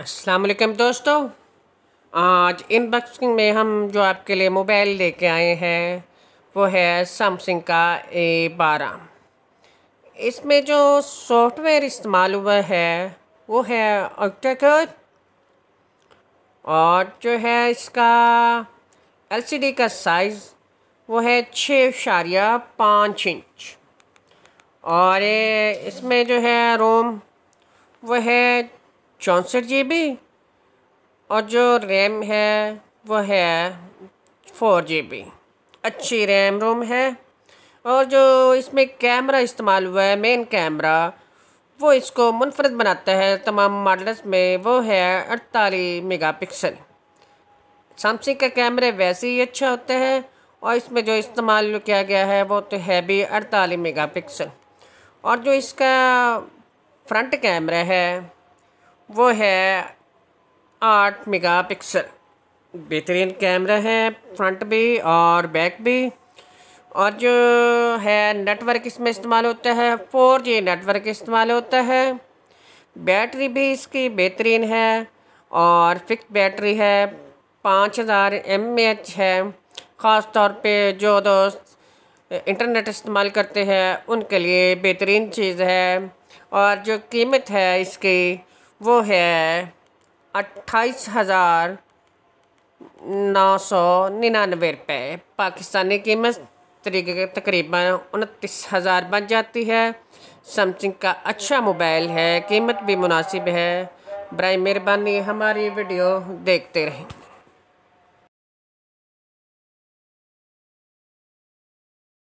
السلام علیکم دوستو، آج ان بکسنگ میں ہم جو آپ کے لیے موبائل لے کے آئے ہیں، وہ ہے سمسنگ کا اے بارہ۔ اس میں جو سافٹ ویئر استعمال ہوا ہے، وہ ہے آکٹیکر اور جو ہے اس کا ایل سی ڈی کا سائز، وہ ہے چھ اشاریہ پانچ انچ۔ اور اس میں جو ہے روم، وہ ہے چونسٹھ جی بی اور جو ریم ہے وہ ہے فور جی بی اچھی ریم روم ہے اور جو اس میں کیمرہ استعمال ہوا ہے مین کیمرہ، وہ اس کو منفرد بناتا ہے تمام ماڈلس میں، وہ ہے اڑتالیس میگا پکسل سامسنگ کا کیمرے ویسے ہی اچھا ہوتا ہے اور اس میں جو استعمال کیا گیا ہے، وہ تو ہے بھی اڑتالیس میگا پکسل اور جو اس کا فرنٹ کیمرہ ہے وہ ہے آٹھ میگا پکسل۔ بہترین کیمرہ ہے فرنٹ بھی اور بیک بھی۔ اور جو ہے نیٹ ورک اس میں استعمال ہوتا ہے، فور جی نیٹ ورک استعمال ہوتا ہے۔ بیٹری بھی اس کی بہترین ہے اور فکس بیٹری ہے، پانچ ہزار ایم ایچ ہے۔ خاص طور پہ جو دوست انٹرنیٹ استعمال کرتے ہیں، ان کے لیے بہترین چیز ہے۔ اور جو قیمت ہے اس کی وہ ہے اٹھائیس ہزار نو سو ننانوے روپے۔ پاکستانی قیمت طریقے تقریباً انتیس ہزار بن جاتی ہے۔ سمسنگ کا اچھا موبائل ہے، قیمت بھی مناسب ہے۔ برائے مہربانی ہماری ویڈیو دیکھتے رہیں۔